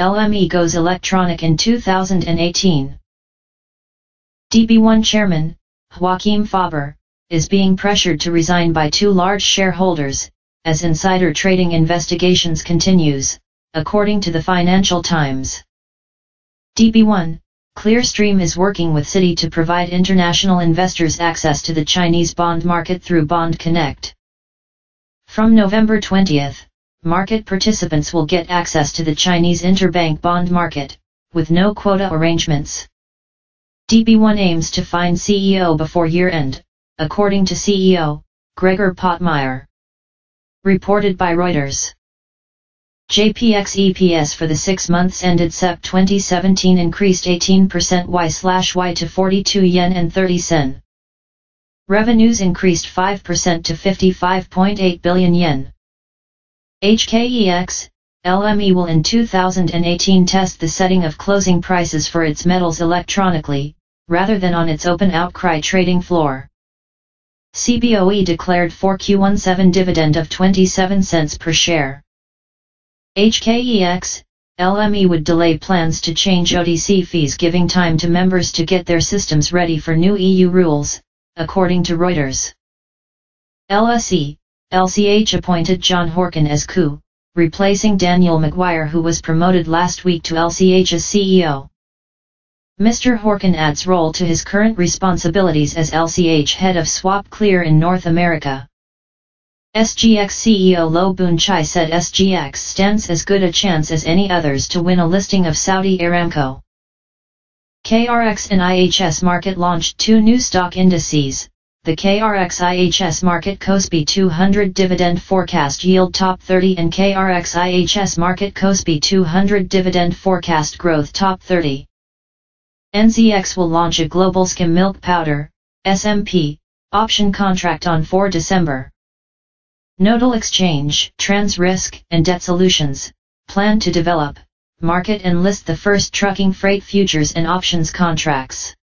LME goes electronic in 2018. DB1 chairman, Joachim Faber, is being pressured to resign by two large shareholders, as insider trading investigations continues, according to the Financial Times. DB1, Clearstream is working with Citi to provide international investors access to the Chinese bond market through Bond Connect. From November 20th, market participants will get access to the Chinese interbank bond market, with no quota arrangements. DB1 aims to find CEO before year-end, according to CEO, Gregor Pottmeyer. Reported by Reuters. JPX EPS for the six months ended Sep 2017 increased 18% Y-Y to 42 yen and 30 sen. Revenues increased 5% to 55.8 billion yen. HKEX, LME will in 2018 test the setting of closing prices for its metals electronically, rather than on its open outcry trading floor. CBOE declared 4Q17 dividend of 27 cents per share. HKEX, LME would delay plans to change OTC fees giving time to members to get their systems ready for new EU rules, according to Reuters. LSE, LCH appointed John Horkin as COO, replacing Daniel Maguire who was promoted last week to LCH as CEO. Mr. Horkin adds role to his current responsibilities as LCH head of Swap Clear in North America. SGX CEO Lo Boon Chye said SGX stands as good a chance as any others to win a listing of Saudi Aramco. KRX and IHS Markit launched two new stock indices, the KRX IHS Markit KOSPI 200 Dividend Forecast Yield Top 30 and KRX IHS Markit KOSPI 200 Dividend Forecast Growth Top 30. NZX will launch a global skim milk powder, SMP, option contract on 4 December. Nodal Exchange, TransRisk, and DAT Solutions, plan to develop, market and list the first trucking freight futures and options contracts.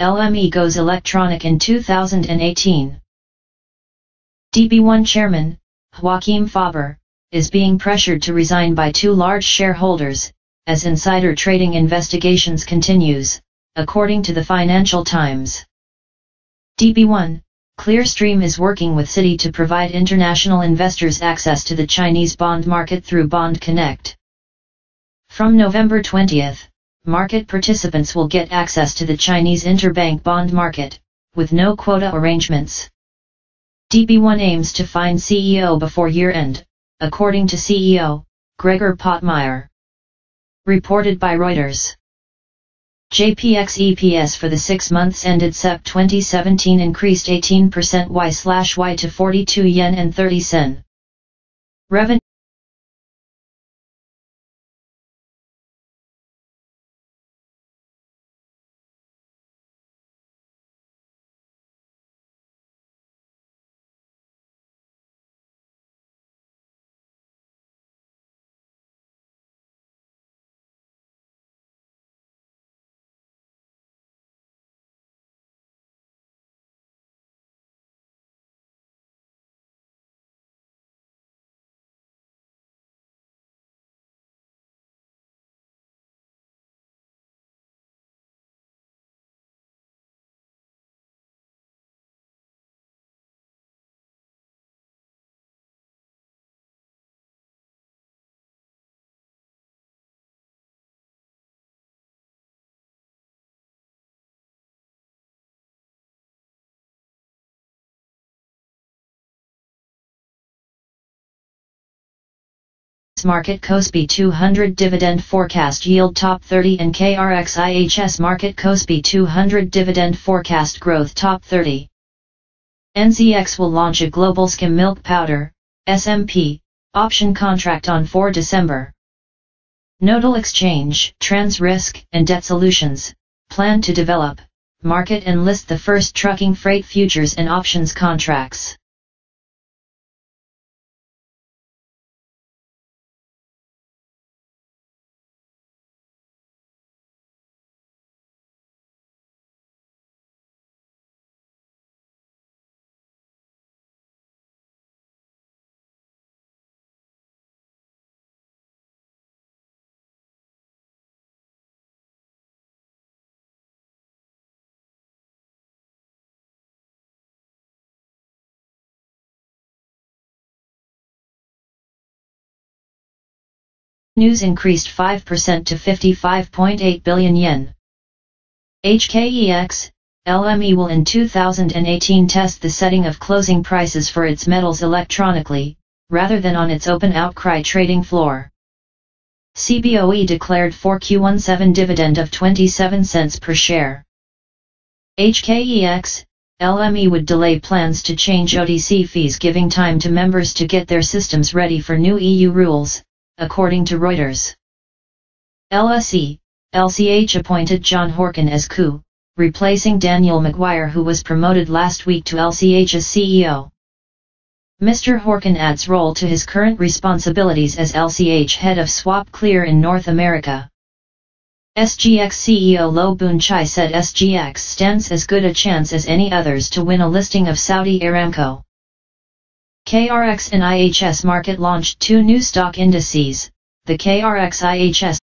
LME goes electronic in 2018. DB1 chairman, Joachim Faber, is being pressured to resign by two large shareholders, as insider trading investigations continues, according to the Financial Times. DB1, Clearstream is working with Citi to provide international investors access to the Chinese bond market through Bond Connect. From November 20, market participants will get access to the Chinese interbank bond market, with no quota arrangements. DB1 aims to find CEO before year-end, according to CEO, Gregor Pottmeyer. Reported by Reuters. JPX EPS for the six months ended Sep 2017 increased 18% Y-Y to 42 yen and 30 sen. Revenue Markit KOSPI 200 dividend forecast yield top 30 and KRX IHS Markit KOSPI 200 dividend forecast growth top 30. NZX will launch a global skim milk powder, SMP, option contract on 4 December. Nodal Exchange, Trans Risk and DAT Solutions, plan to develop, market and list the first trucking freight futures and options contracts. News increased 5% to 55.8 billion yen. HKEX, LME will in 2018 test the setting of closing prices for its metals electronically, rather than on its open outcry trading floor. CBOE declared 4Q17 dividend of 27 cents per share. HKEX, LME would delay plans to change OTC fees giving time to members to get their systems ready for new EU rules, according to Reuters. LSE, LCH appointed John Horkin as COO, replacing Daniel Maguire who was promoted last week to LCH as CEO. Mr. Horkin adds role to his current responsibilities as LCH head of Swap Clear in North America. SGX CEO Lo Boon Chye said SGX stands as good a chance as any others to win a listing of Saudi Aramco. KRX and IHS Markit launched two new stock indices, the KRX IHS